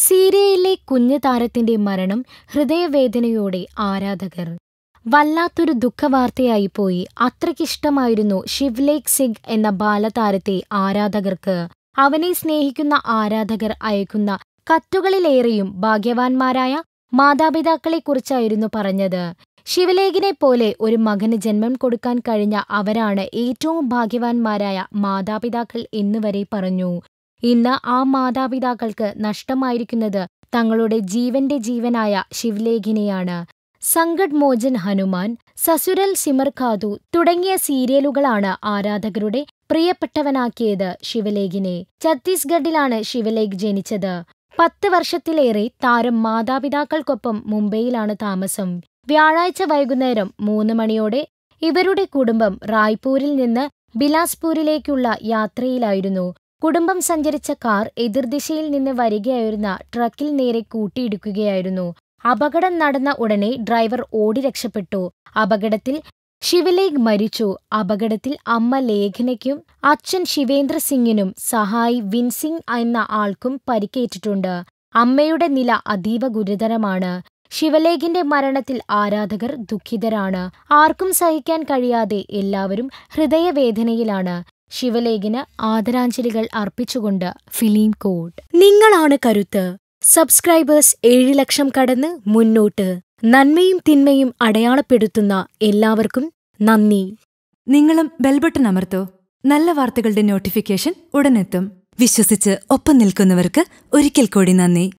സീരിയയിലെ കുഞ്ഞു താരത്തിന്റെ മരണം ഹൃദയവേദനയോടെ ആരാധകർ. വല്ലാത്തൊരു ദുഃഖവാർത്തയായി പോയി. അത്രയ്ക്കിഷ്ടമായിരുന്നു ശിവ്ലേഖ് സിംഗ് എന്ന ബാലതാരത്തെ ആരാധകർക്ക്. അവനെ സ്നേഹിക്കുന്ന ആരാധകർ അയക്കുന്ന കത്തുകളിലേറെയും ഭാഗ്യവാന്മാരായ മാതാപിതാക്കളെക്കുറിച്ചായിരുന്നു പറഞ്ഞത്. ശിവലേഖിനെ പോലെ ഒരു മകന് ജന്മം കൊടുക്കാൻ കഴിഞ്ഞ അവരാണ് ഏറ്റവും ഭാഗ്യവാന്മാരായ മാതാപിതാക്കൾ എന്നുവരെ പറഞ്ഞു. ഇന്ന് ആ മാതാപിതാക്കൾക്ക് നഷ്ടമായിരിക്കുന്നത് തങ്ങളുടെ ജീവന്റെ ജീവനായ ശിവലേഖിനെയാണ്. സങ്കട് മോചൻ ഹനുമാൻ സസുരൽ സിമർ തുടങ്ങിയ സീരിയലുകളാണ് ആരാധകരുടെ പ്രിയപ്പെട്ടവനാക്കിയത് ശിവലേഖിനെ. ഛത്തീസ്ഗഡിലാണ് ശിവലേഖ് ജനിച്ചത്. പത്ത് വർഷത്തിലേറെ താരം മാതാപിതാക്കൾക്കൊപ്പം മുംബൈയിലാണ് താമസം. വ്യാഴാഴ്ച വൈകുന്നേരം മൂന്ന് മണിയോടെ ഇവരുടെ കുടുംബം റായ്പൂരിൽ നിന്ന് ബിലാസ്പൂരിലേക്കുള്ള യാത്രയിലായിരുന്നു. കുടുംബം സഞ്ചരിച്ച കാർ എതിർദിശയിൽ നിന്ന് വരികയായിരുന്ന ട്രക്കിൽ നേരെ കൂട്ടിയിടിക്കുകയായിരുന്നു. അപകടം നടന്ന ഉടനെ ഡ്രൈവർ ഓടി രക്ഷപ്പെട്ടു. അപകടത്തിൽ ശിവലേഖ് മരിച്ചു. അപകടത്തിൽ അമ്മ ലേഖനയ്ക്കും അച്ഛൻ ശിവേന്ദ്ര സിംഗിനും സഹായി വിൻസിംഗ് എന്ന ആൾക്കും പരിക്കേറ്റിട്ടുണ്ട്. അമ്മയുടെ നില അതീവ ഗുരുതരമാണ്. ശിവലേഖിന്റെ മരണത്തിൽ ആരാധകർ ദുഃഖിതരാണ്. ആർക്കും സഹിക്കാൻ കഴിയാതെ എല്ലാവരും ഹൃദയവേദനയിലാണ്. ശിവലേഖിന് ആദരാഞ്ജലികൾ അർപ്പിച്ചുകൊണ്ട് ഫിലിം കോഡ്. നിങ്ങളാണ് കരുത്ത്. സബ്സ്ക്രൈബേഴ്സ് ഏഴ് ലക്ഷം കടന്ന് മുന്നോട്ട്. നന്മയും തിന്മയും അടയാളപ്പെടുത്തുന്ന എല്ലാവർക്കും നന്ദി. നിങ്ങളും ബെൽബട്ടൺ അമർത്തോ. നല്ല വാർത്തകളുടെ നോട്ടിഫിക്കേഷൻ ഉടനെത്തും. വിശ്വസിച്ച് ഒപ്പം നിൽക്കുന്നവർക്ക് ഒരിക്കൽ കൂടി നന്ദി.